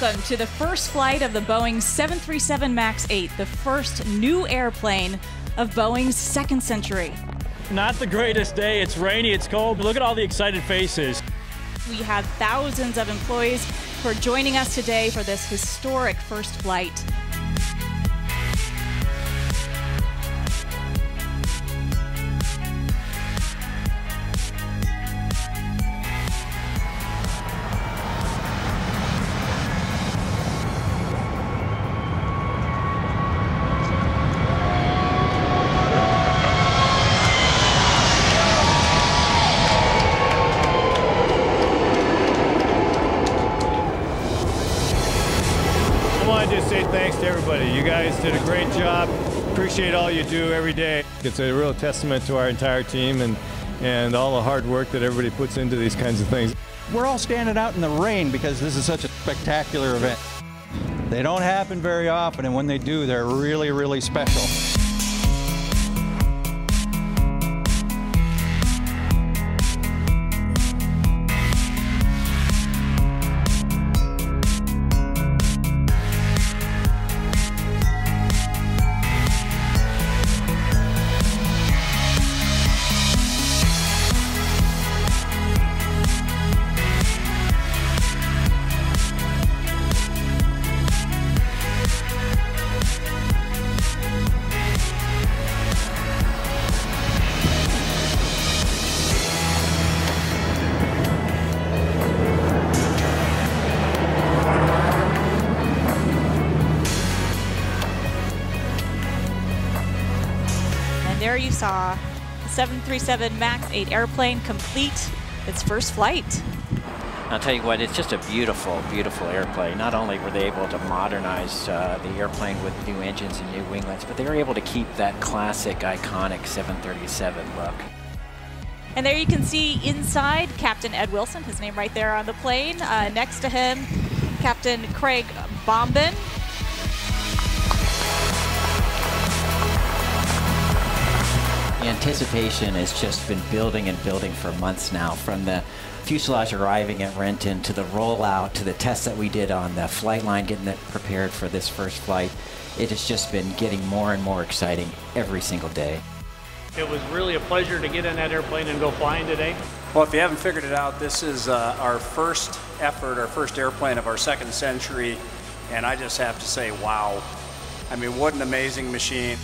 welcome to the first flight of the Boeing 737 MAX 8, the first new airplane of Boeing's second century. Not the greatest day. It's rainy, it's cold. Look at all the excited faces. We have thousands of employees who are joining us today for this historic first flight. To say thanks to everybody. You guys did a great job. Appreciate all you do every day. It's a real testament to our entire team and, and all the hard work that everybody puts into these kinds of things. We're all standing out in the rain because this is such a spectacular event. They don't happen very often, and when they do, they're really, really special. There you saw the 737 MAX 8 airplane complete its first flight. I'll tell you what, it's just a beautiful, beautiful airplane. Not only were they able to modernize uh, the airplane with new engines and new winglets, but they were able to keep that classic, iconic 737 look. And there you can see inside Captain Ed Wilson, his name right there on the plane. Uh, next to him, Captain Craig Bomben. Anticipation has just been building and building for months now, from the fuselage arriving at Renton to the rollout to the tests that we did on the flight line, getting it prepared for this first flight. It has just been getting more and more exciting every single day. It was really a pleasure to get in that airplane and go flying today. Well, if you haven't figured it out, this is uh, our first effort, our first airplane of our second century, and I just have to say, wow. I mean, what an amazing machine.